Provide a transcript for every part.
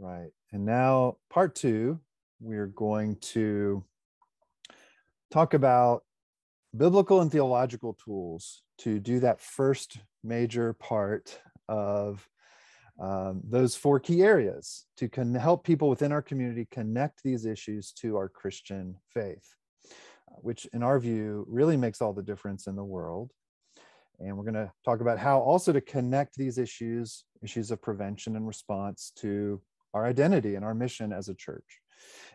right. And now, part two, we're going to talk about biblical and theological tools to do that first major part of um, those four key areas to can help people within our community connect these issues to our Christian faith, uh, which in our view really makes all the difference in the world. And we're going to talk about how also to connect these issues, issues of prevention and response to our identity and our mission as a church.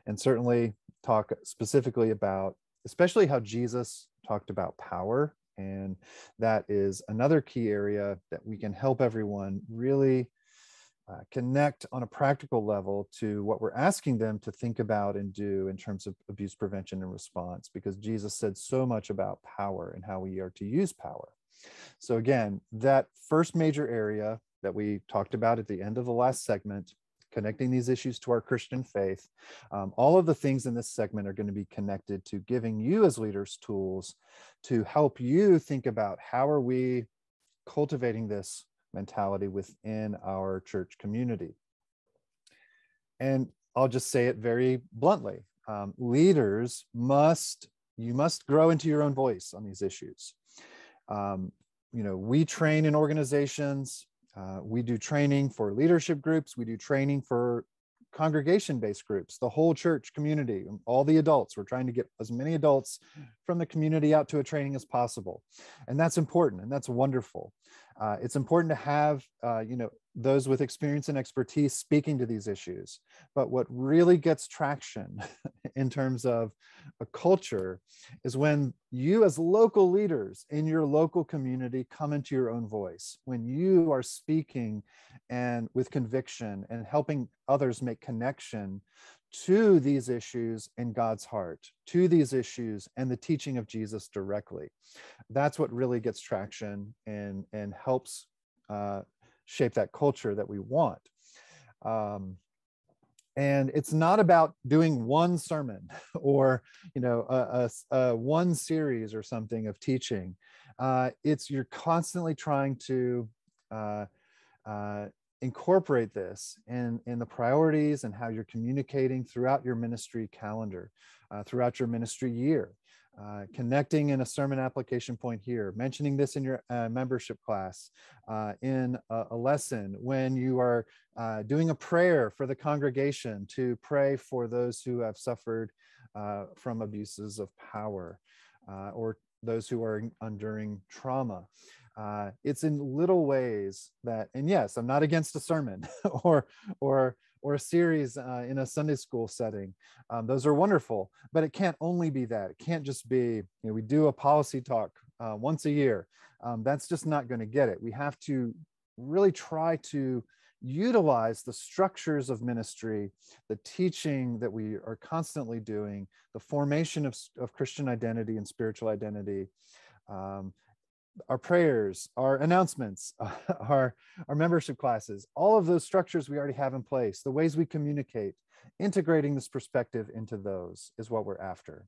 And certainly talk specifically about, especially how Jesus talked about power. And that is another key area that we can help everyone really uh, connect on a practical level to what we're asking them to think about and do in terms of abuse prevention and response, because Jesus said so much about power and how we are to use power. So, again, that first major area that we talked about at the end of the last segment, connecting these issues to our Christian faith, um, all of the things in this segment are going to be connected to giving you as leaders tools to help you think about how are we cultivating this mentality within our church community. And I'll just say it very bluntly um, leaders must, you must grow into your own voice on these issues. Um, you know, we train in organizations, uh, we do training for leadership groups, we do training for congregation based groups, the whole church community, all the adults. We're trying to get as many adults from the community out to a training as possible. And that's important and that's wonderful. Uh, it's important to have, uh, you know, those with experience and expertise speaking to these issues. But what really gets traction in terms of a culture is when you, as local leaders in your local community, come into your own voice, when you are speaking and with conviction and helping others make connection to these issues in God's heart, to these issues and the teaching of Jesus directly. That's what really gets traction and, and helps uh, shape that culture that we want. Um, and it's not about doing one sermon or you know a, a, a one series or something of teaching uh, it's you're constantly trying to uh, uh, incorporate this in, in the priorities and how you're communicating throughout your ministry calendar, uh, throughout your ministry year. Uh, connecting in a sermon application point here, mentioning this in your uh, membership class, uh, in a, a, lesson, when you are uh, doing a prayer for the congregation to pray for those who have suffered uh, from abuses of power or those who are enduring trauma. Uh, it's in little ways that, and yes, I'm not against a sermon or or or a series uh, in a Sunday school setting. Um, those are wonderful, but it can't only be that. It can't just be, you know, we do a policy talk uh, once a year. Um, that's just not going to get it. We have to really try to utilize the structures of ministry, the teaching that we are constantly doing, the formation of, of Christian identity and spiritual identity, um, our prayers, our announcements, our, our membership classes, all of those structures we already have in place, the ways we communicate, integrating this perspective into those is what we're after.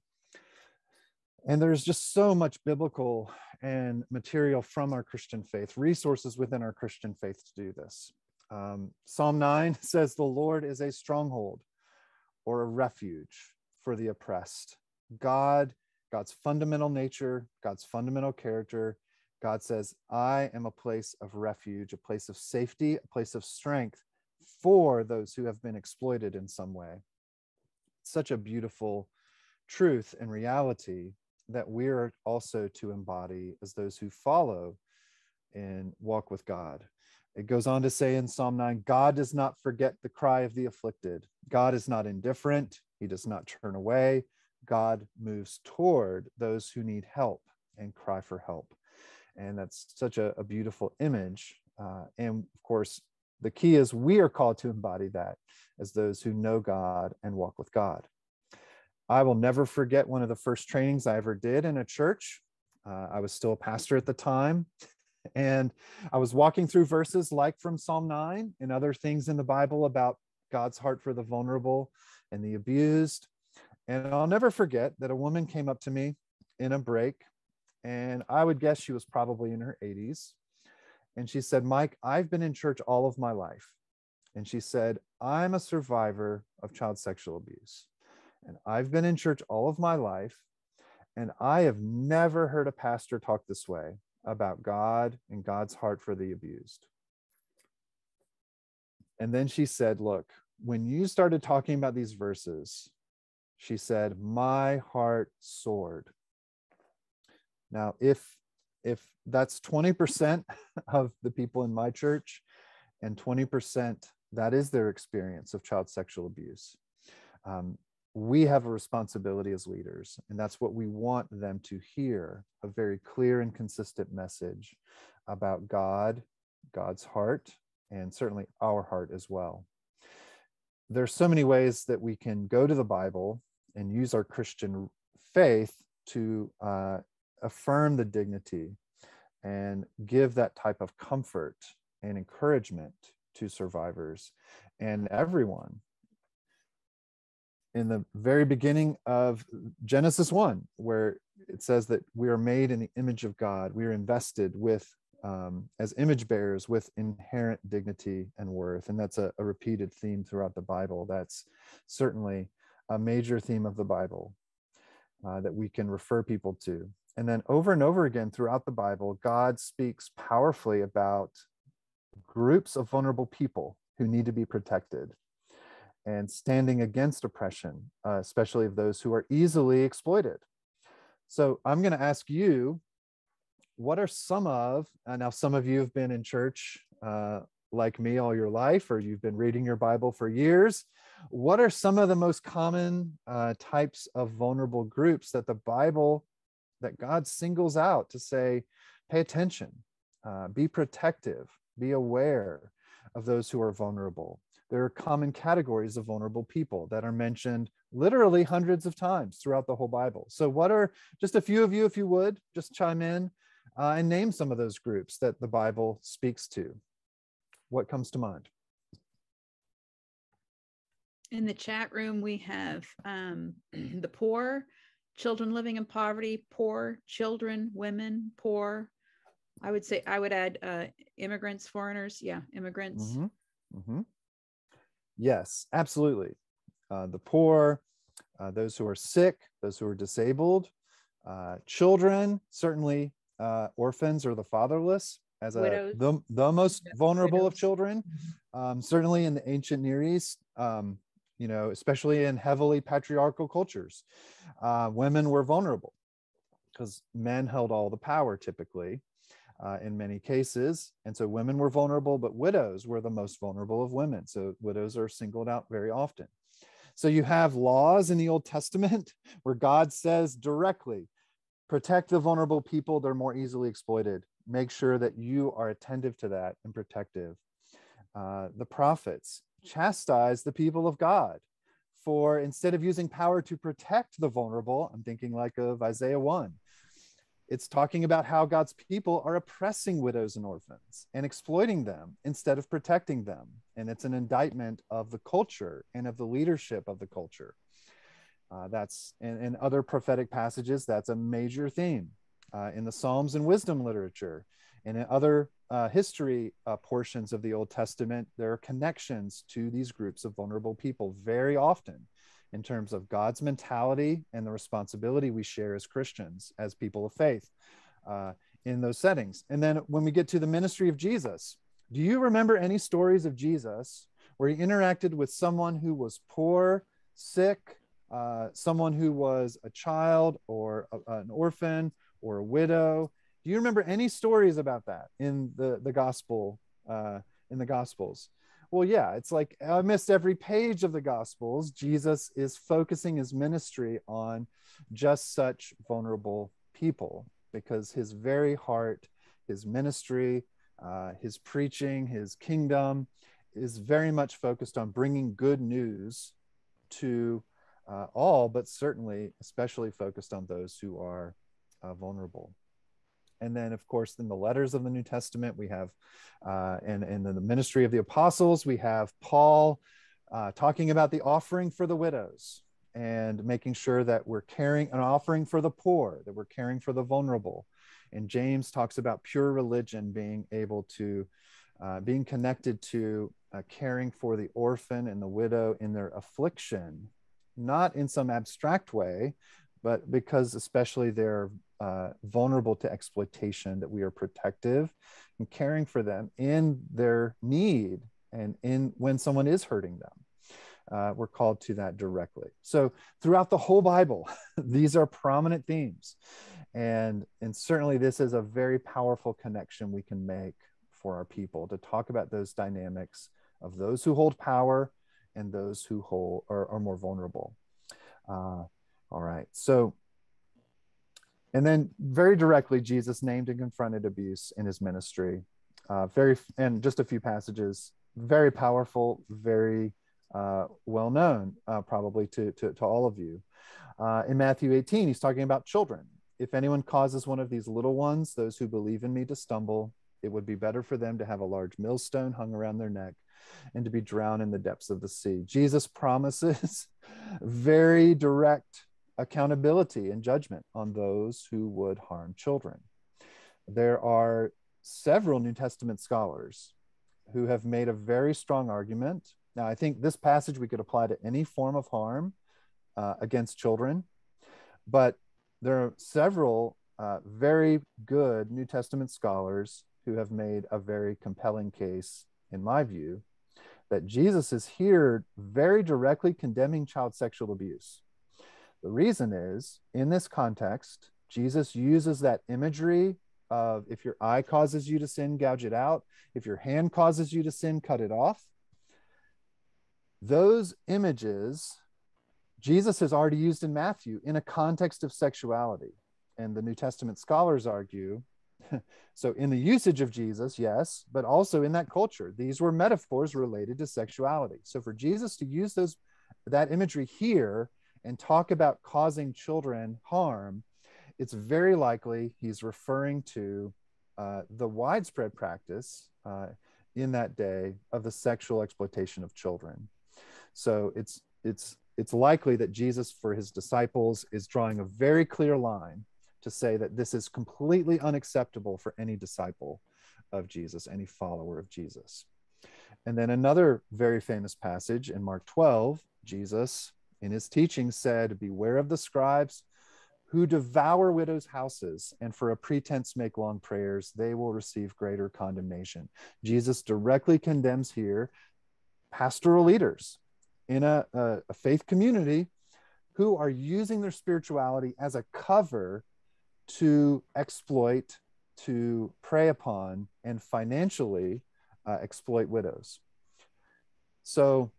And there's just so much biblical and material from our Christian faith, resources within our Christian faith to do this. Um, Psalm 9 says, The Lord is a stronghold or a refuge for the oppressed. God, God's fundamental nature, God's fundamental character, God says, I am a place of refuge, a place of safety, a place of strength for those who have been exploited in some way. Such a beautiful truth and reality that we're also to embody as those who follow and walk with God. It goes on to say in Psalm 9 God does not forget the cry of the afflicted. God is not indifferent, He does not turn away. God moves toward those who need help and cry for help and that's such a, a beautiful image uh, and of course the key is we are called to embody that as those who know god and walk with god. I will never forget one of the first trainings i ever did in a church. Uh, i was still a pastor at the time and i was walking through verses like from psalm 9 and other things in the bible about god's heart for the vulnerable and the abused. And i'll never forget that a woman came up to me in a break and I would guess she was probably in her 80s. And she said, Mike, I've been in church all of my life. and she said, I'm a survivor of child sexual abuse. And I've been in church all of my life, and I have never heard a pastor talk this way about God and God's heart for the abused. And then she said, Look, when you started talking about these verses, she said, My heart soared. Now, if if that's 20% of the people in my church and 20% that is their experience of child sexual abuse um, we have a responsibility as leaders and that's what we want them to hear a very clear and consistent message about god god's heart and certainly our heart as well. There's so many ways that we can go to the bible and use our christian faith to uh, affirm the dignity and give that type of comfort and encouragement to survivors and everyone. In the very beginning of Genesis 1, where it says that we are made in the image of God, we are invested with, um, as image bearers, with inherent dignity and worth. And that's a, a repeated theme throughout the Bible. That's certainly a major theme of the Bible uh, that we can refer people to. And then over and over again throughout the Bible, God speaks powerfully about groups of vulnerable people who need to be protected and standing against oppression, uh, especially of those who are easily exploited. So I'm going to ask you, what are some of, uh, now some of you have been in church uh, like me all your life, or you've been reading your Bible for years. What are some of the most common uh, types of vulnerable groups that the Bible that God singles out to say, pay attention, uh, be protective, be aware of those who are vulnerable. There are common categories of vulnerable people that are mentioned literally hundreds of times throughout the whole Bible. So, what are just a few of you, if you would, just chime in uh, and name some of those groups that the Bible speaks to? What comes to mind? In the chat room, we have um, the poor, children living in poverty, poor, children, women, poor. I would say I would add uh, immigrants, foreigners. Yeah, immigrants. Mm-hmm. Mm-hmm. Yes, absolutely. Uh, the poor, uh, those who are sick, those who are disabled, uh, children, certainly uh, orphans or the fatherless, as a, the, the most vulnerable widows. of children. Mm-hmm. Um, certainly in the ancient Near East, um, you know, especially in heavily patriarchal cultures. Uh, women were vulnerable because men held all the power typically uh, in many cases. And so women were vulnerable, but widows were the most vulnerable of women. So widows are singled out very often. So you have laws in the Old Testament where God says directly, protect the vulnerable people, they're more easily exploited. Make sure that you are attentive to that and protective. Uh, the prophets chastise the people of God for instead of using power to protect the vulnerable, I'm thinking like of Isaiah 1. It's talking about how God's people are oppressing widows and orphans and exploiting them instead of protecting them. And it's an indictment of the culture and of the leadership of the culture. Uh, that's in, in, other prophetic passages, that's a major theme. Uh, in the Psalms and wisdom literature, and in other uh, history uh, portions of the Old Testament, there are connections to these groups of vulnerable people very often in terms of God's mentality and the responsibility we share as Christians, as people of faith uh, in those settings. And then when we get to the ministry of Jesus, do you remember any stories of Jesus where he interacted with someone who was poor, sick, uh, someone who was a child or a, an orphan or a widow? Do you remember any stories about that in the the gospel uh, in the gospels? Well, yeah, it's like I missed every page of the gospels. Jesus is focusing his ministry on just such vulnerable people because his very heart, his ministry, uh, his preaching, his kingdom is very much focused on bringing good news to uh, all, but certainly especially focused on those who are uh, vulnerable and then of course in the letters of the new testament we have uh, and, and in the ministry of the apostles we have paul uh, talking about the offering for the widows and making sure that we're caring an offering for the poor that we're caring for the vulnerable. And james talks about pure religion being able to uh, being connected to uh, caring for the orphan and the widow in their affliction, not in some abstract way, but because especially they're uh, vulnerable to exploitation, that we are protective and caring for them in their need and in when someone is hurting them. Uh, we're called to that directly. So throughout the whole Bible, these are prominent themes, and and certainly this is a very powerful connection we can make for our people to talk about those dynamics of those who hold power and those who hold are, are more vulnerable. Uh, all right, so and then very directly, Jesus named and confronted abuse in his ministry. Uh, very and just a few passages, very powerful, very uh, well known, uh, probably to, to, to all of you. Uh, in Matthew 18, he's talking about children. If anyone causes one of these little ones, those who believe in me, to stumble, it would be better for them to have a large millstone hung around their neck and to be drowned in the depths of the sea. Jesus promises very direct accountability and judgment on those who would harm children. There are several New Testament scholars who have made a very strong argument. Now, I think this passage we could apply to any form of harm uh, against children, but there are several uh, very good New Testament scholars who have made a very compelling case, in my view, that Jesus is here very directly condemning child sexual abuse. The reason is in this context, Jesus uses that imagery of if your eye causes you to sin, gouge it out. If your hand causes you to sin, cut it off. Those images Jesus has already used in Matthew in a context of sexuality. And the New Testament scholars argue so, in the usage of Jesus, yes, but also in that culture, these were metaphors related to sexuality. So, for Jesus to use those that imagery here and talk about causing children harm, it's very likely he's referring to uh, the widespread practice uh, in that day of the sexual exploitation of children. So it's it's it's likely that Jesus, for his disciples, is drawing a very clear line to say that this is completely unacceptable for any disciple of Jesus, any follower of Jesus. And then another very famous passage in Mark 12, Jesus in his teaching said, Beware of the scribes who devour widows' houses and for a pretense make long prayers, they will receive greater condemnation. Jesus directly condemns here pastoral leaders in a, a, a faith community who are using their spirituality as a cover to exploit, to prey upon, and financially uh, exploit widows. So,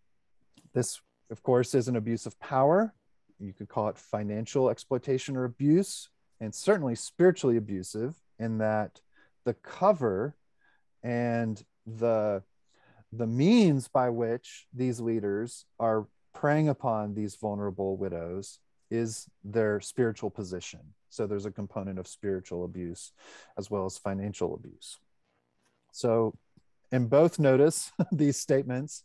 this of course, is an abuse of power. You could call it financial exploitation or abuse, and certainly spiritually abusive in that the cover and the the means by which these leaders are preying upon these vulnerable widows is their spiritual position. So there's a component of spiritual abuse as well as financial abuse. So, and both notice these statements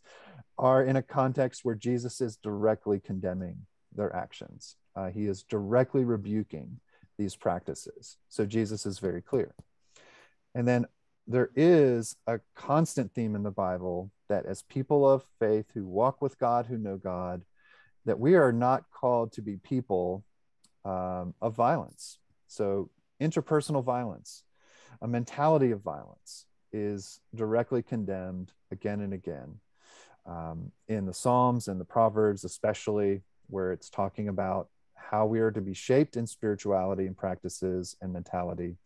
are in a context where Jesus is directly condemning their actions. Uh, he is directly rebuking these practices. So Jesus is very clear. And then there is a constant theme in the Bible that as people of faith who walk with God, who know God, that we are not called to be people um, of violence. So interpersonal violence, a mentality of violence is directly condemned again and again um, in the Psalms and the Proverbs, especially where it's talking about how we are to be shaped in spirituality and practices and mentality.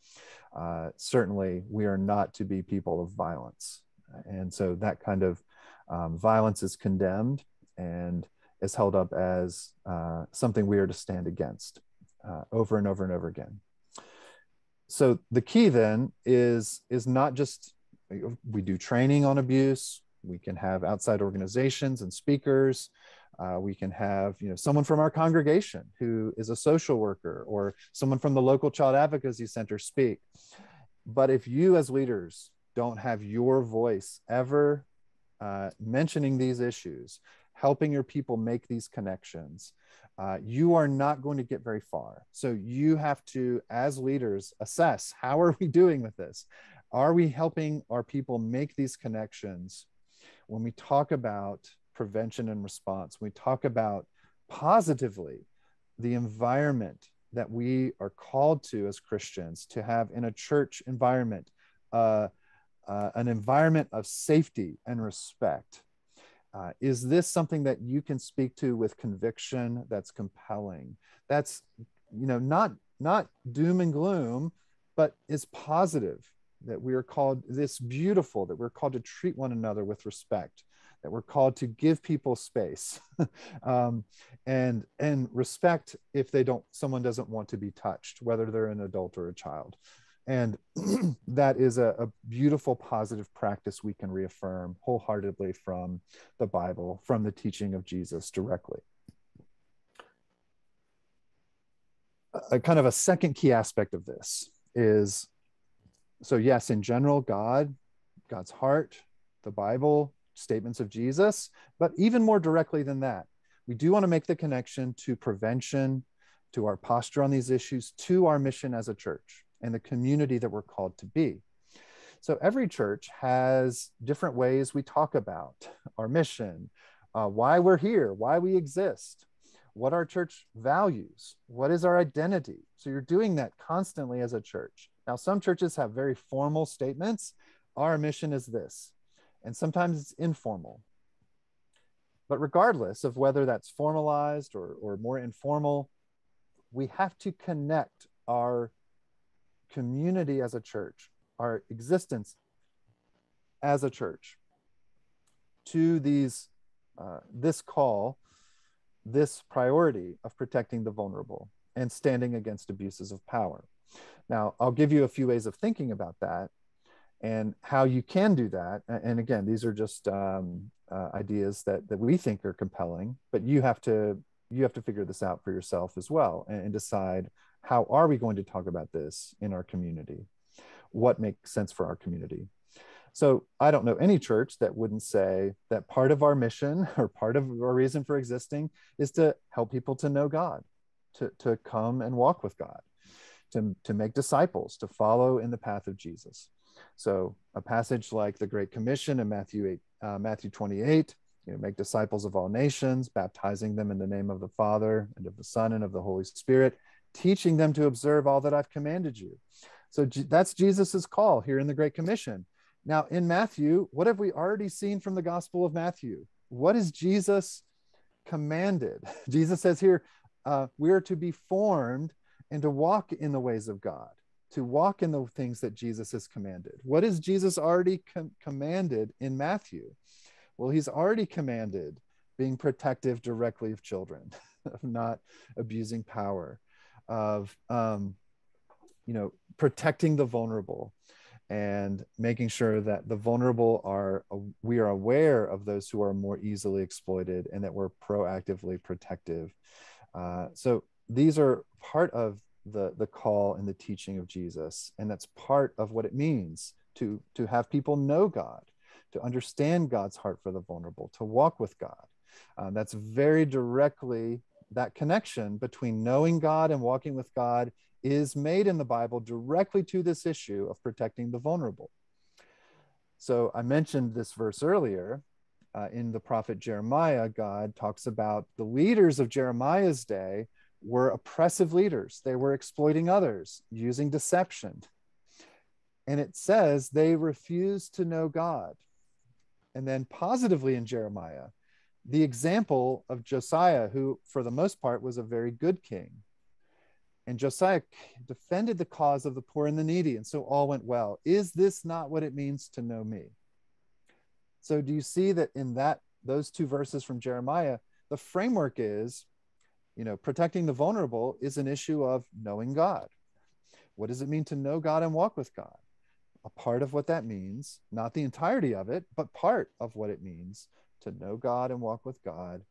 Uh, certainly, we are not to be people of violence. And so that kind of um, violence is condemned and is held up as uh, something we are to stand against uh, over and over and over again. So the key then is is not just we do training on abuse, we can have outside organizations and speakers. Uh, we can have you know someone from our congregation who is a social worker or someone from the local child advocacy center speak. But if you as leaders don't have your voice ever uh, mentioning these issues helping your people make these connections uh, you are not going to get very far. So you have to as leaders assess how are we doing with this are we helping our people make these connections when we talk about prevention and response, we talk about positively the environment that we are called to as Christians to have in a church environment, uh, uh, an environment of safety and respect. Uh, is this something that you can speak to with conviction that's compelling? That's you know not not doom and gloom, but is positive that we are called this beautiful that we're called to treat one another with respect that we're called to give people space. Um, and and respect if they don't someone doesn't want to be touched whether they're an adult or a child. And that is a, a, beautiful positive practice we can reaffirm wholeheartedly from the bible from the teaching of jesus directly. A, a kind of a second key aspect of this is so yes in general god god's heart the bible statements of jesus but even more directly than that we do want to make the connection to prevention to our posture on these issues to our mission as a church and the community that we're called to be. So every church has different ways we talk about our mission uh, why we're here why we exist what our church values what is our identity. So you're doing that constantly as a church now, some churches have very formal statements. Our mission is this. And sometimes it's informal. But regardless of whether that's formalized or, or more informal, we have to connect our community as a church, our existence as a church to these uh, this call this priority of protecting the vulnerable and standing against abuses of power now, I'll give you a few ways of thinking about that and how you can do that. And again, these are just um, uh, ideas that, that we think are compelling, but you have to you have to figure this out for yourself as well and, and decide how are we going to talk about this in our community? What makes sense for our community? So I don't know any church that wouldn't say that part of our mission or part of our reason for existing is to help people to know God, to, to come and walk with God to, to make disciples, to follow in the path of Jesus. So a passage like the Great Commission in Matthew 8, uh, Matthew 28, you know, make disciples of all nations, baptizing them in the name of the Father and of the Son and of the Holy Spirit, teaching them to observe all that I've commanded you. So G- that's Jesus's call here in the Great Commission. Now, in Matthew, what have we already seen from the Gospel of Matthew? What is Jesus commanded? Jesus says here, uh, we are to be formed and to walk in the ways of God, to walk in the things that Jesus has commanded. What has Jesus already com- commanded in Matthew? Well, he's already commanded being protective directly of children, of not abusing power, of um, you know protecting the vulnerable and making sure that the vulnerable are we are aware of those who are more easily exploited and that we're proactively protective uh, so these are part of the the call and the teaching of Jesus and that's part of what it means to to have people know God to understand God's heart for the vulnerable to walk with God. Uh, that's very directly that connection between knowing God and walking with God is made in the Bible directly to this issue of protecting the vulnerable. So I mentioned this verse earlier uh, in the prophet Jeremiah God talks about the leaders of Jeremiah's day were oppressive leaders. They were exploiting others, using deception. And it says they refused to know God. And then, positively in Jeremiah, the example of Josiah, who for the most part was a very good king. And Josiah defended the cause of the poor and the needy, and so all went well. Is this not what it means to know me? So, do you see that in that those two verses from Jeremiah, the framework is you know protecting the vulnerable is an issue of knowing god. What does it mean to know god and walk with god? A part of what that means not the entirety of it but part of what it means to know god and walk with god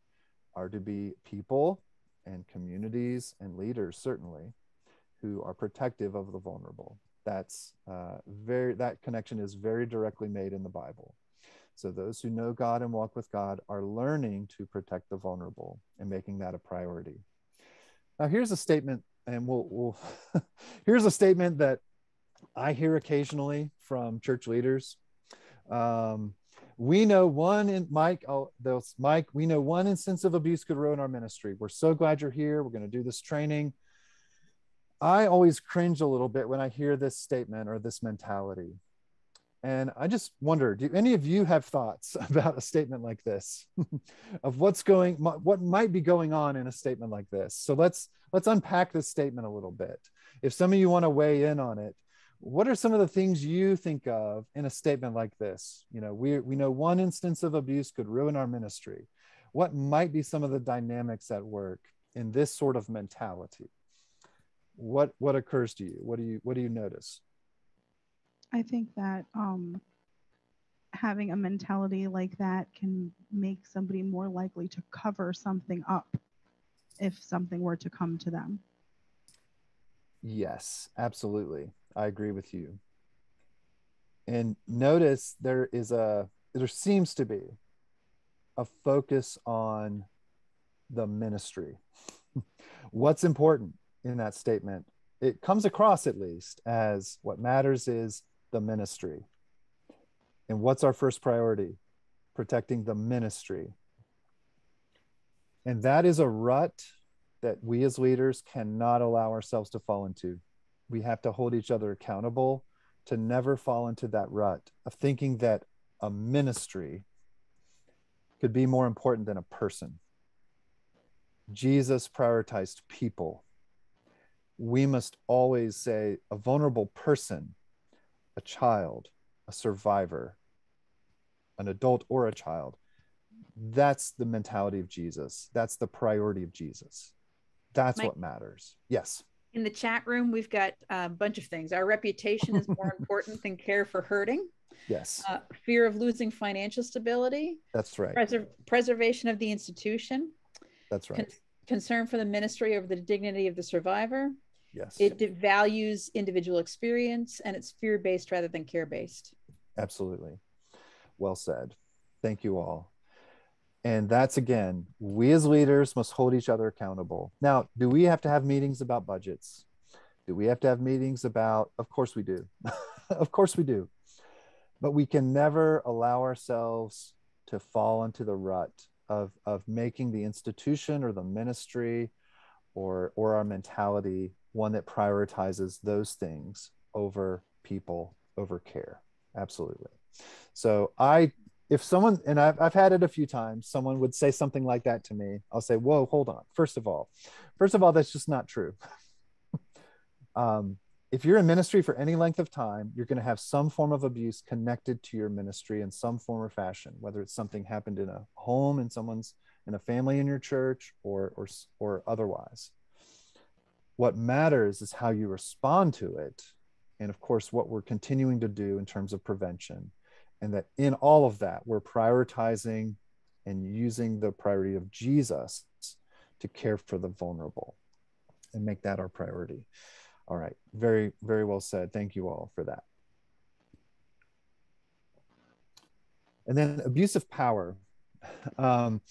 are to be people and communities and leaders certainly who are protective of the vulnerable. That's uh, very that connection is very directly made in the bible so those who know God and walk with God are learning to protect the vulnerable and making that a priority. Now here's a statement, and we'll, we'll here's a statement that I hear occasionally from church leaders. Um, we know one in Mike, oh, Mike, we know one instance of abuse could ruin our ministry. We're so glad you're here. We're going to do this training. I always cringe a little bit when I hear this statement or this mentality. And I just wonder, do any of you have thoughts about a statement like this? Of what's going, what might be going on in a statement like this? So let's, let's unpack this statement a little bit. If some of you want to weigh in on it, what are some of the things you think of in a statement like this? You know we, we know one instance of abuse could ruin our ministry. What might be some of the dynamics at work in this sort of mentality? What what occurs to you? What do you what do you notice i think that um having a mentality like that can make somebody more likely to cover something up if something were to come to them yes absolutely I agree with you. And notice there is a, there seems to be a focus on the ministry. What's important in that statement? It comes across at least as what matters is the ministry. And what's our first priority? Protecting the ministry. And that is a rut that we as leaders cannot allow ourselves to fall into we have to hold each other accountable to never fall into that rut of thinking that a ministry could be more important than a person. Jesus prioritized people. We must always say a vulnerable person, a child, a survivor, an adult or a child. That's the mentality of Jesus. That's the priority of Jesus. That's Mike, what matters. Yes in the chat room, we've got a bunch of things. Our reputation is more important than care for hurting. Yes. Uh, fear of losing financial stability. That's right. Preser- preservation of the institution. That's right. Con- concern for the ministry over the dignity of the survivor. Yes. It values individual experience and it's fear based rather than care based. Absolutely. Well said. Thank you all. And that's again, we as leaders must hold each other accountable. Now, do we have to have meetings about budgets? Do we have to have meetings about? Of course we do. of course we do. But we can never allow ourselves to fall into the rut of, of making the institution or the ministry or, or our mentality one that prioritizes those things over people, over care. Absolutely. So I if someone and I've, I've had it a few times someone would say something like that to me i'll say whoa hold on first of all first of all that's just not true um, if you're in ministry for any length of time you're going to have some form of abuse connected to your ministry in some form or fashion whether it's something happened in a home in someone's in a family in your church or or or otherwise what matters is how you respond to it and of course what we're continuing to do in terms of prevention. And that in all of that we're prioritizing and using the priority of jesus to care for the vulnerable and make that our priority. All right. Very very well said. Thank you all for that. And then abusive power um,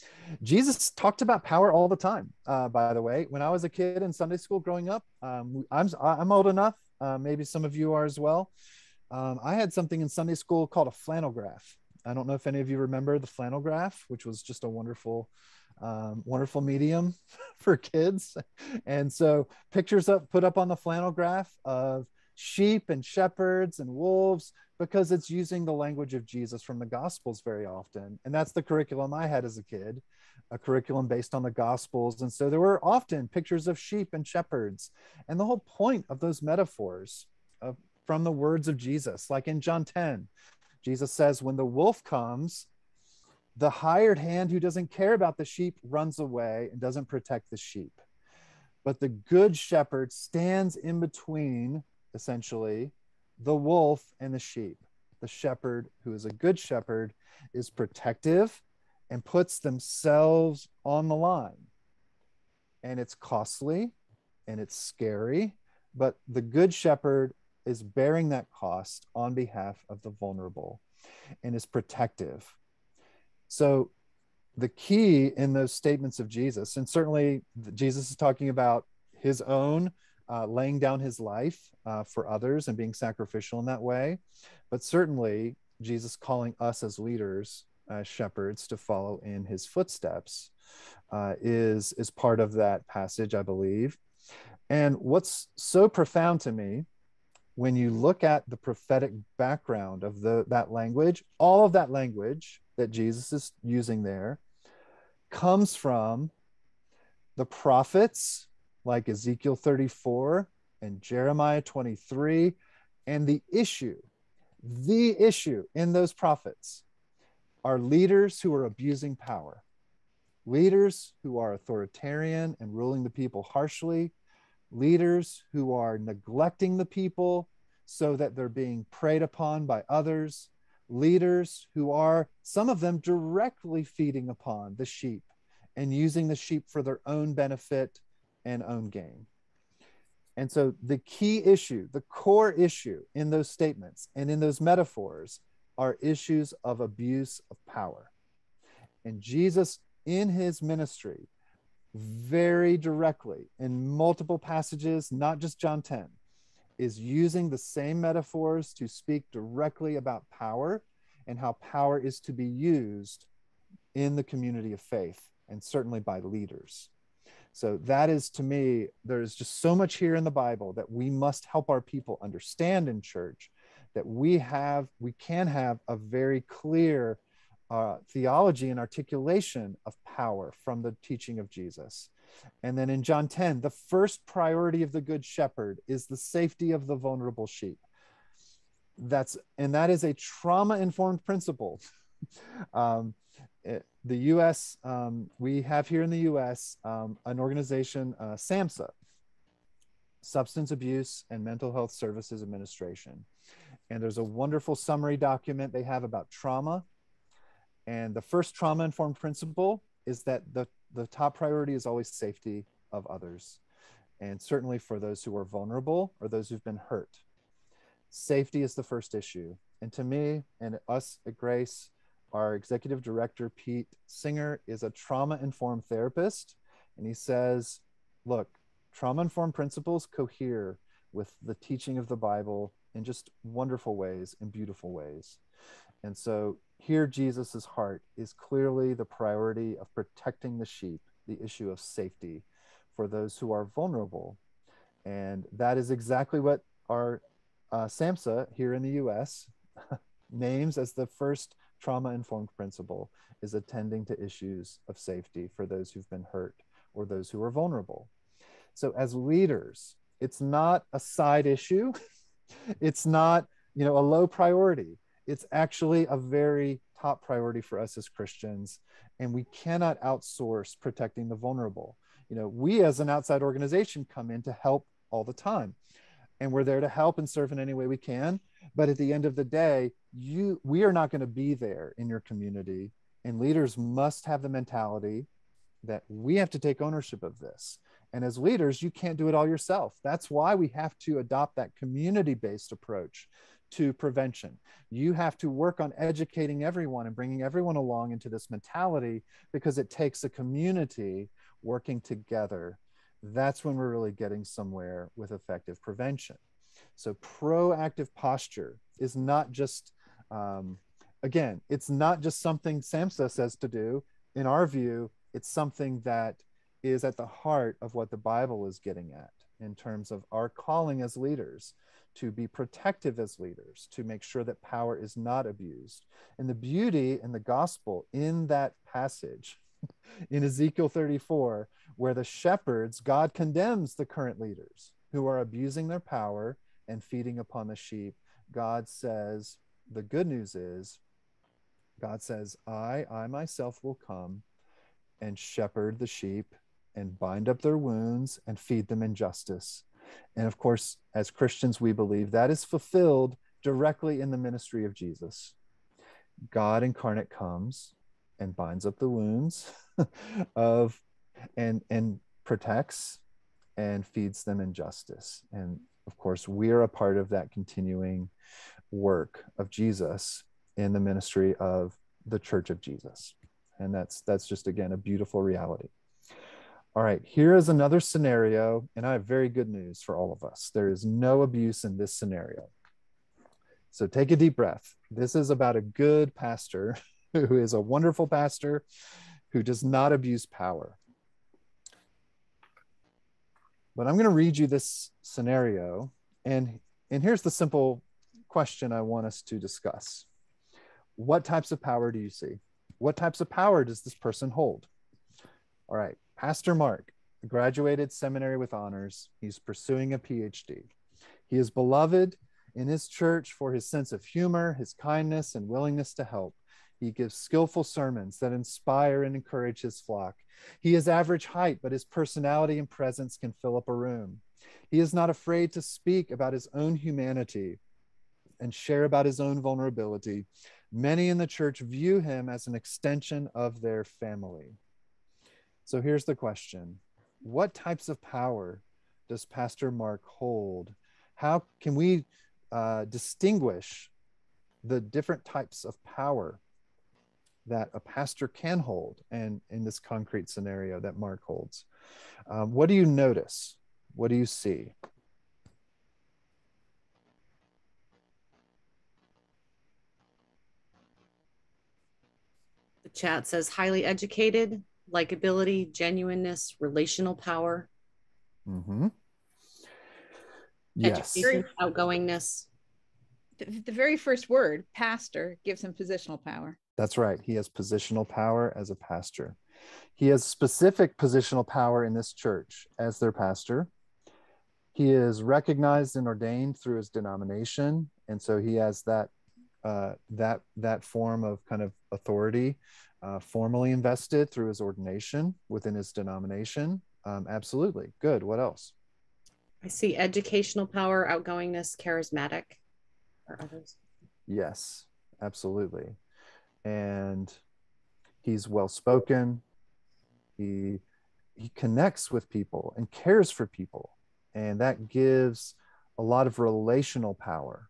jesus talked about power all the time uh, by the way when i was a kid in sunday school growing up um, i'm i'm old enough uh, maybe some of you are as well um, I had something in Sunday school called a flannel graph. I don't know if any of you remember the flannel graph, which was just a wonderful, um, wonderful medium for kids. And so pictures up put up on the flannel graph of sheep and shepherds and wolves because it's using the language of Jesus from the Gospels very often. And that's the curriculum I had as a kid, a curriculum based on the Gospels. And so there were often pictures of sheep and shepherds. And the whole point of those metaphors of from the words of Jesus. Like in John 10, Jesus says, When the wolf comes, the hired hand who doesn't care about the sheep runs away and doesn't protect the sheep. But the good shepherd stands in between, essentially, the wolf and the sheep. The shepherd, who is a good shepherd, is protective and puts themselves on the line. And it's costly and it's scary, but the good shepherd is bearing that cost on behalf of the vulnerable and is protective. So, the key in those statements of Jesus, and certainly Jesus is talking about his own uh, laying down his life uh, for others and being sacrificial in that way, but certainly Jesus calling us as leaders, as shepherds, to follow in his footsteps uh, is, is part of that passage, I believe. And what's so profound to me when you look at the prophetic background of the, that language, all of that language that Jesus is using there comes from the prophets like Ezekiel 34 and Jeremiah 23. And the issue, the issue in those prophets are leaders who are abusing power, leaders who are authoritarian and ruling the people harshly, leaders who are neglecting the people so that they're being preyed upon by others, leaders who are, some of them, directly feeding upon the sheep and using the sheep for their own benefit and own gain. And so the key issue, the core issue in those statements and in those metaphors are issues of abuse of power. And Jesus, in his ministry, very directly in multiple passages, not just John 10, is using the same metaphors to speak directly about power and how power is to be used in the community of faith and certainly by leaders. So that is to me, there's just so much here in the Bible that we must help our people understand in church that we have, we can have a very clear uh, theology and articulation of power from the teaching of Jesus. And then in John 10, the first priority of the good shepherd is the safety of the vulnerable sheep. That's and that is a trauma informed principle. um, it, the US, um, we have here in the US um, an organization, uh, SAMHSA, Substance Abuse and Mental Health Services Administration. And there's a wonderful summary document they have about trauma. And the first trauma informed principle is that the, the top priority is always safety of others. And certainly for those who are vulnerable or those who've been hurt. Safety is the first issue. And to me and us at Grace, our executive director, Pete Singer, is a trauma informed therapist. And he says, look, trauma informed principles cohere with the teaching of the Bible in just wonderful ways, in beautiful ways. And so here, Jesus's heart is clearly the priority of protecting the sheep, the issue of safety for those who are vulnerable. And that is exactly what our uh, SAMHSA here in the US names as the first trauma informed principle is attending to issues of safety for those who've been hurt or those who are vulnerable. So, as leaders, it's not a side issue, it's not you know a low priority. It's actually a very top priority for us as christians and we cannot outsource protecting the vulnerable. You know we as an outside organization come in to help all the time and we're there to help and serve in any way we can but at the end of the day you we are not going to be there in your community and leaders must have the mentality that we have to take ownership of this. And as leaders you can't do it all yourself. That's why we have to adopt that community based approach to prevention. You have to work on educating everyone and bringing everyone along into this mentality because it takes a community working together. That's when we're really getting somewhere with effective prevention so proactive posture is not just, um, again, it's not just something SAMHSA says to do. In our view, it's something that is at the heart of what the Bible is getting at in terms of our calling as leaders to be protective as leaders, to make sure that power is not abused. And the beauty in the gospel in that passage in Ezekiel 34, where the shepherds, God condemns the current leaders who are abusing their power and feeding upon the sheep, God says, the good news is, God says, I, I myself will come and shepherd the sheep and bind up their wounds and feed them in justice. And of course, as Christians, we believe that is fulfilled directly in the ministry of Jesus. God incarnate comes and binds up the wounds of and and protects and feeds them in justice. And of course, we are a part of that continuing work of Jesus in the ministry of the Church of Jesus. And that's that's just again a beautiful reality. All right, here is another scenario, and I have very good news for all of us. There is no abuse in this scenario. So take a deep breath. This is about a good pastor who is a wonderful pastor who does not abuse power. But I'm going to read you this scenario and and here's the simple question I want us to discuss. What types of power do you see? What types of power does this person hold? All right, Pastor Mark graduated seminary with honors. He's pursuing a PhD. He is beloved in his church for his sense of humor, his kindness, and willingness to help. He gives skillful sermons that inspire and encourage his flock. He is average height, but his personality and presence can fill up a room. He is not afraid to speak about his own humanity and share about his own vulnerability. Many in the church view him as an extension of their family. So here's the question What types of power does Pastor Mark hold? How can we uh, distinguish the different types of power that a pastor can hold and in this concrete scenario that Mark holds? Um, what do you notice? What do you see? The chat says highly educated, likability, genuineness, relational power. Mm-hmm. Yes. Education, outgoingness. The, the very first word, pastor, gives him positional power. That's right. He has positional power as a pastor. He has specific positional power in this church as their pastor. He is recognized and ordained through his denomination, and so he has that uh, that that form of kind of authority uh, formally invested through his ordination within his denomination. Um, absolutely, good. What else? I see educational power, outgoingness, charismatic, or others. Yes, absolutely. And he's well spoken. He he connects with people and cares for people. And that gives a lot of relational power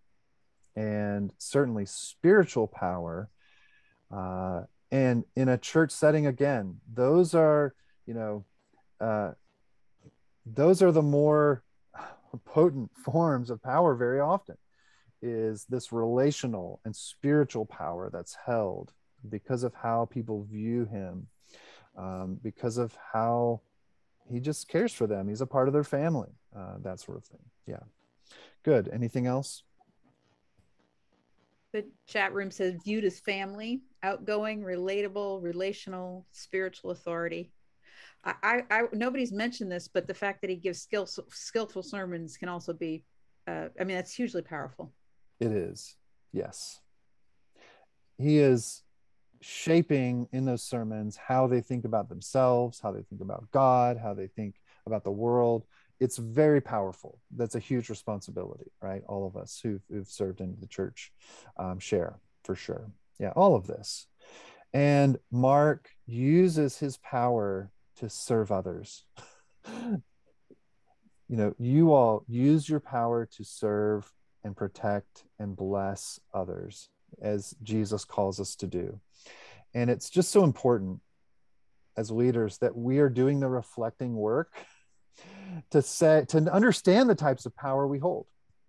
and certainly spiritual power. Uh, and in a church setting, again, those are, you know, uh, those are the more potent forms of power very often is this relational and spiritual power that's held because of how people view him um, because of how he just cares for them. He's a part of their family uh, that sort of thing. Yeah. Good. Anything else? The chat room says viewed as family outgoing relatable relational spiritual authority. I, I, nobody's mentioned this, but the fact that he gives skill, skillful sermons can also be, uh, I mean, that's hugely powerful. It is, yes. He is shaping in those sermons how they think about themselves, how they think about God, how they think about the world. It's very powerful. That's a huge responsibility, right? All of us who've, who've served in the church um, share for sure. Yeah, all of this. And Mark uses his power to serve others. you know, you all use your power to serve and protect and bless others as Jesus calls us to do. And it's just so important as leaders that we are doing the reflecting work to say to understand the types of power we hold.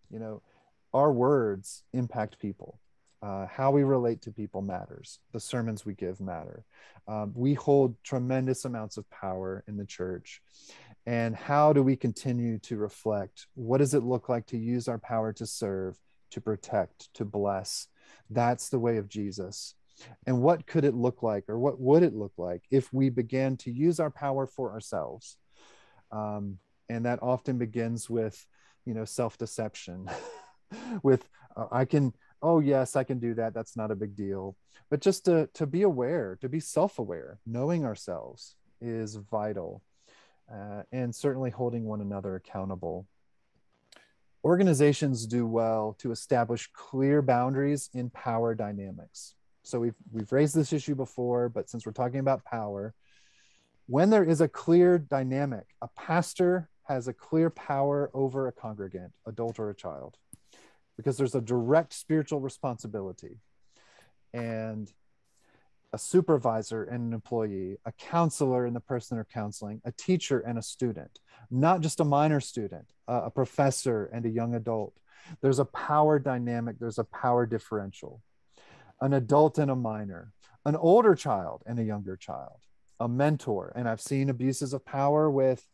You know, our words impact people uh, how we relate to people matters. The sermons we give matter. Um, we hold tremendous amounts of power in the church. And how do we continue to reflect? What does it look like to use our power to serve, to protect, to bless? That's the way of Jesus. And what could it look like, or what would it look like if we began to use our power for ourselves? Um, and that often begins with, you know, self deception, with uh, I can oh yes i can do that that's not a big deal but just to to be aware to be self-aware knowing ourselves is vital uh, and certainly holding one another accountable organizations do well to establish clear boundaries in power dynamics so we've we've raised this issue before but since we're talking about power when there is a clear dynamic a pastor has a clear power over a congregant adult or a child because there's a direct spiritual responsibility. And a supervisor and an employee, a counselor and the person they're counseling, a teacher and a student, not just a minor student, a professor and a young adult. there's a power dynamic, there's a power differential. An adult and a minor, an older child and a younger child, a mentor. And I've seen abuses of power with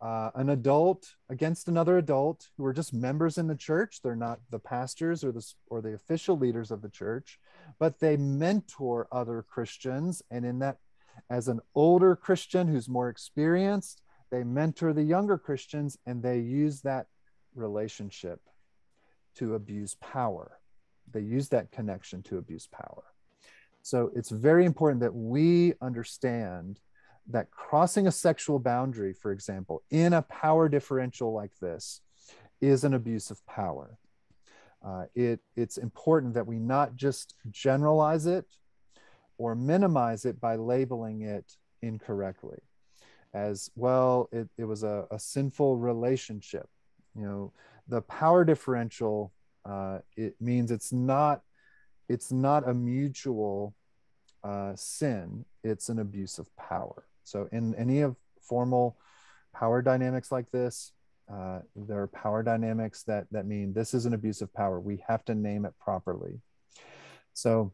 uh, an adult against another adult who are just members in the church. They're not the pastors or the or the official leaders of the church, but they mentor other Christians. And in that, as an older Christian who's more experienced, they mentor the younger Christians, and they use that relationship to abuse power. They use that connection to abuse power. So it's very important that we understand that crossing a sexual boundary, for example, in a power differential like this, is an abuse of power. Uh, it, it's important that we not just generalize it or minimize it by labeling it incorrectly. As well it, it was a, a sinful relationship. You know the power differential uh, it means it's not it's not a mutual uh, sin. It's an abuse of power so in any of formal power dynamics like this, uh, there are power dynamics that that mean this is an abuse of power. We have to name it properly. So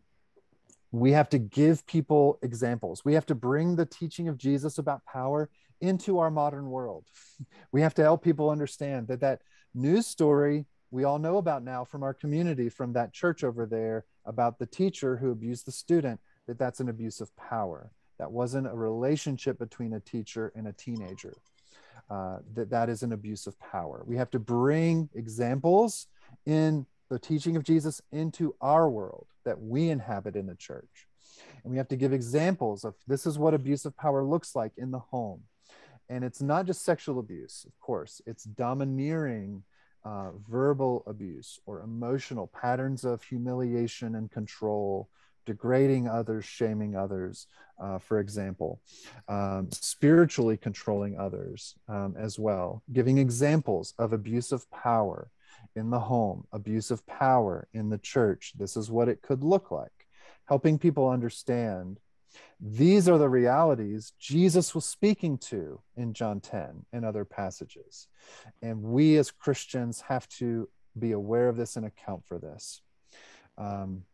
we have to give people examples. We have to bring the teaching of Jesus about power into our modern world. We have to help people understand that that news story we all know about now from our community, from that church over there about the teacher who abused the student, that that's an abuse of power that wasn't a relationship between a teacher and a teenager. Uh, that that is an abuse of power. We have to bring examples in the teaching of Jesus into our world that we inhabit in the church. And we have to give examples of this is what abuse of power looks like in the home. And it's not just sexual abuse, of course, it's domineering uh, verbal abuse or emotional patterns of humiliation and control degrading others, shaming others, uh, for example, um, spiritually controlling others um, as well, giving examples of abuse of power in the home, abuse of power in the church. This is what it could look like, helping people understand these are the realities Jesus was speaking to in John 10 and other passages. And we as Christians have to be aware of this and account for this. Um,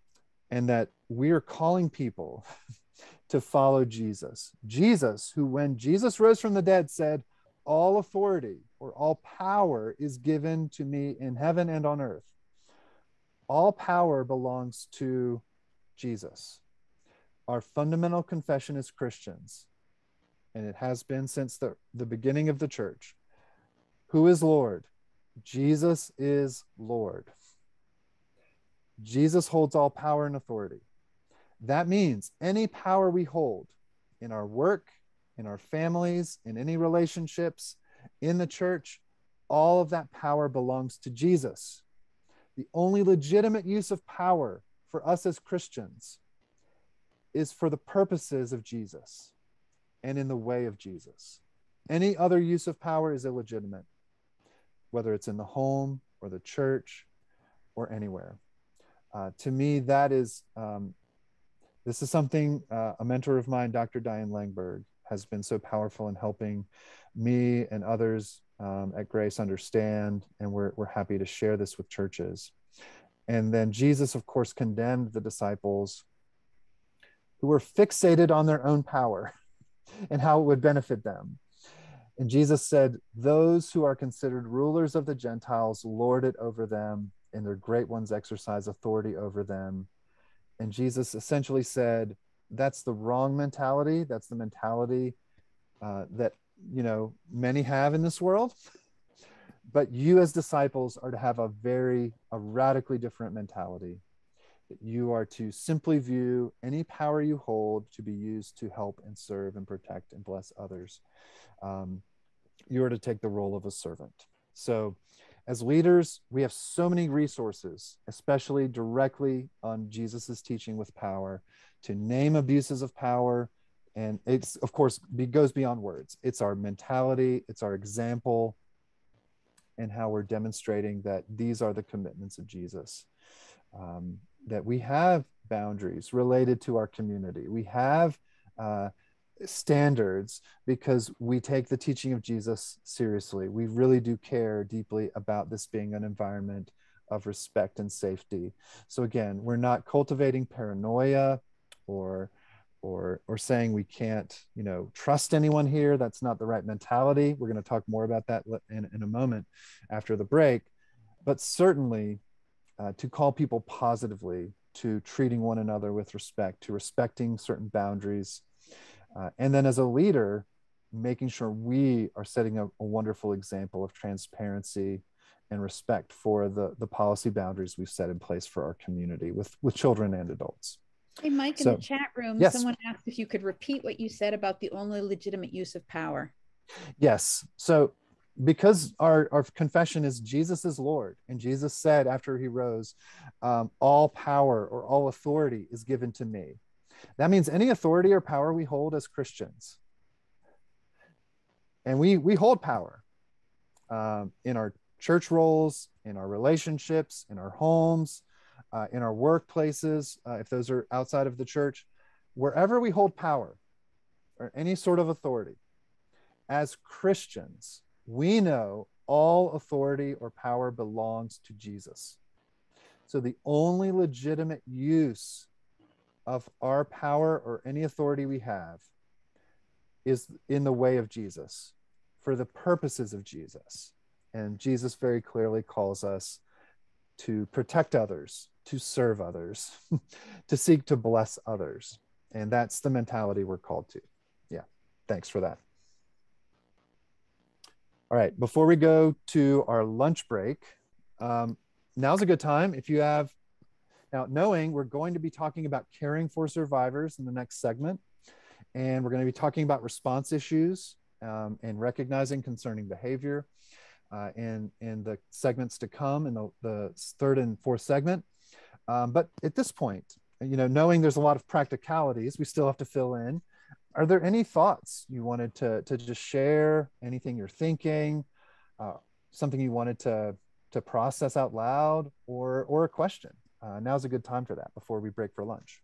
and that we are calling people to follow Jesus. Jesus, who, when Jesus rose from the dead, said, All authority or all power is given to me in heaven and on earth. All power belongs to Jesus. Our fundamental confession as Christians, and it has been since the, the beginning of the church, who is Lord? Jesus is Lord. Jesus holds all power and authority. That means any power we hold in our work, in our families, in any relationships, in the church, all of that power belongs to Jesus. The only legitimate use of power for us as Christians is for the purposes of Jesus and in the way of Jesus. Any other use of power is illegitimate, whether it's in the home or the church or anywhere uh, to me, that is um, this is something uh, a mentor of mine, Dr. Diane Langberg, has been so powerful in helping me and others um, at Grace understand, and we're we're happy to share this with churches. And then Jesus, of course, condemned the disciples who were fixated on their own power and how it would benefit them. And Jesus said, Those who are considered rulers of the Gentiles lord it over them, and their great ones exercise authority over them. And Jesus essentially said, that's the wrong mentality. That's the mentality uh, that, you know, many have in this world. But you as disciples are to have a very, a radically different mentality. You are to simply view any power you hold to be used to help and serve and protect and bless others. Um, you are to take the role of a servant. So, as leaders, we have so many resources, especially directly on Jesus's teaching with power, to name abuses of power. And it's, of course, goes beyond words. It's our mentality, it's our example, and how we're demonstrating that these are the commitments of Jesus. Um, that we have boundaries related to our community. We have uh, standards because we take the teaching of Jesus seriously. We really do care deeply about this being an environment of respect and safety. So again, we're not cultivating paranoia or or or saying we can't you know trust anyone here that's not the right mentality we're going to talk more about that in, in a moment after the break but certainly uh, to call people positively to treating one another with respect to respecting certain boundaries uh, and then as a leader making sure we are setting a, a wonderful example of transparency and respect for the the policy boundaries we've set in place for our community with with children and adults Hey, Mike, in the chat room, yes. someone asked if you could repeat what you said about the only legitimate use of power. Yes. So because our, our confession is Jesus is Lord, and Jesus said after he rose, um, all power or all authority is given to me. That means any authority or power we hold as Christians. And we we hold power um, in our church roles, in our relationships, in our homes, uh, in our workplaces, uh, if those are outside of the church, wherever we hold power or any sort of authority, as Christians, we know all authority or power belongs to Jesus. So the only legitimate use of our power or any authority we have is in the way of Jesus for the purposes of Jesus. And Jesus very clearly calls us to protect others, to serve others, to seek to bless others. And that's the mentality we're called to. Yeah. Thanks for that. All right. Before we go to our lunch break, um, now's a good time. If you have, now knowing we're going to be talking about caring for survivors in the next segment, and we're going to be talking about response issues um, and recognizing concerning behavior uh, in, in the segments to come in the, the third and fourth segment. Um, but at this point, you know, knowing there's a lot of practicalities we still have to fill in, are there any thoughts you wanted to, to just share? Anything you're thinking? Uh, something you wanted to, to process out loud or, or a question? Uh, now's a good time for that before we break for lunch.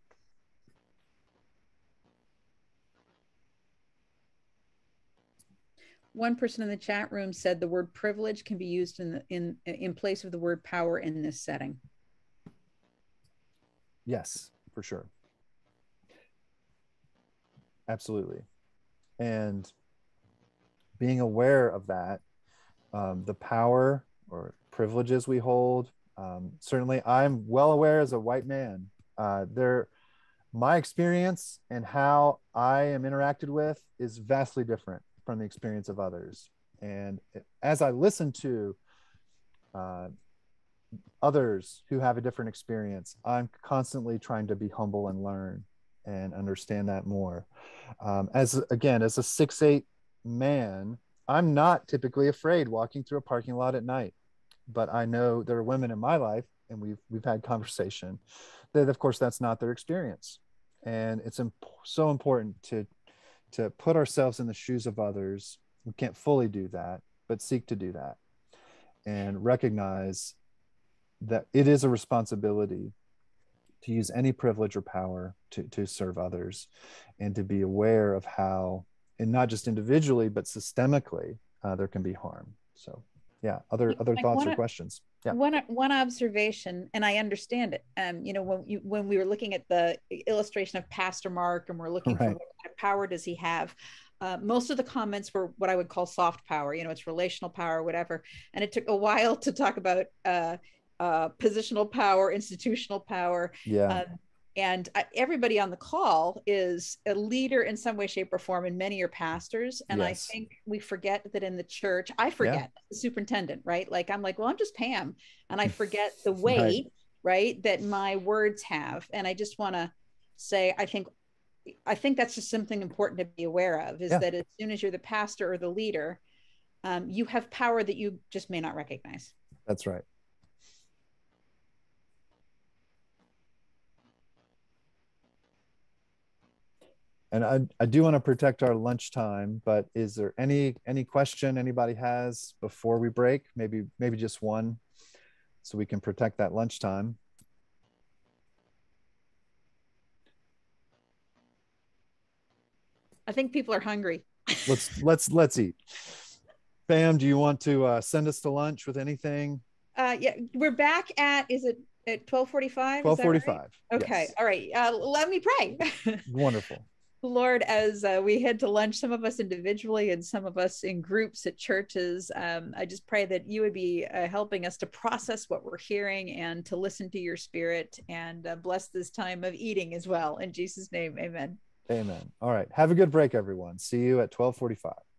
One person in the chat room said the word privilege can be used in the, in in place of the word power in this setting. Yes, for sure. Absolutely. And being aware of that, um, the power or privileges we hold, um, certainly I'm well aware as a white man, uh, there, my experience and how I am interacted with is vastly different from the experience of others. And as I listen to uh, others who have a different experience, I'm constantly trying to be humble and learn and understand that more. Um, as again, as a six eight man, I'm not typically afraid walking through a parking lot at night, but I know there are women in my life, and we've we've had conversation that, of course, that's not their experience, and it's imp- so important to to put ourselves in the shoes of others. We can't fully do that, but seek to do that, and recognize that it is a responsibility to use any privilege or power to, to serve others and to be aware of how and not just individually but systemically uh, there can be harm so yeah other other Like, thoughts one or questions yeah One one observation, and I understand it. Um, you know, when you when we were looking at the illustration of Pastor Mark, and we're looking for what kind of power does he have. Uh, most of the comments were what I would call soft power. You know, it's relational power, whatever. And it took a while to talk about uh, uh, positional power, institutional power, yeah um, and everybody on the call is a leader in some way shape or form and many are pastors. And Yes. i think we forget that in the church i forget the superintendent right? Like i'm like well i'm just pam. And i forget the Right. weight right, that my words have. And i just want to say i think i think that's just something important to be aware of is Yeah. that as soon as you're the pastor or the leader um, you have power that you just may not recognize. That's right and I, I do want to protect our lunchtime but is there any any question anybody has before we break maybe maybe just one so we can protect that lunchtime i think people are hungry let's let's let's eat Pam, do you want to uh, send us to lunch with anything? Uh, yeah, we're back at, is it at 1245? Twelve forty-five. Okay. All right. Uh, let me pray. Wonderful. Lord, as uh, we head to lunch, some of us individually and some of us in groups at churches, um, I just pray that you would be uh, helping us to process what we're hearing and to listen to your spirit and uh, bless this time of eating as well. In Jesus' name, amen. Amen. All right. Have a good break, everyone. See you at twelve forty-five.